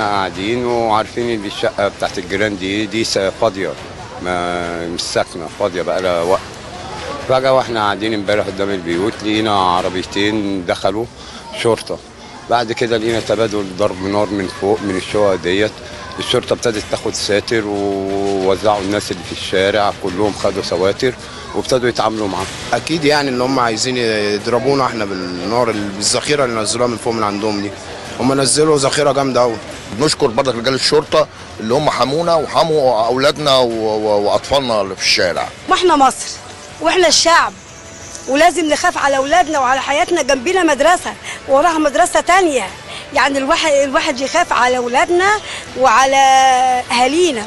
قاعدين وعارفين إن الشقة بتاعت الجيران دي دي فاضية. مش ساكنه فاضية بقى لها وقت. فجأة وإحنا قاعدين امبارح قدام البيوت لقينا عربيتين دخلوا شرطة. بعد كده لقينا تبادل ضرب نار من فوق من الشقق ديت. الشرطة ابتدت تاخد ساتر ووزعوا الناس اللي في الشارع كلهم خدوا سواتر وابتدوا يتعاملوا معاهم. أكيد يعني ان هم عايزين يضربونا إحنا بالنار بالذخيرة اللي نزلوها من فوق من عندهم دي. هم نزلوا ذخيرة جامدة قوي بنشكر برضك رجال الشرطة اللي هم حمونا وحموا أولادنا وأطفالنا اللي في الشارع. ما إحنا مصر وإحنا الشعب ولازم نخاف على أولادنا وعلى حياتنا جنبنا مدرسة وراها مدرسة تانية. يعني الواحد الواحد يخاف على أولادنا وعلى أهالينا.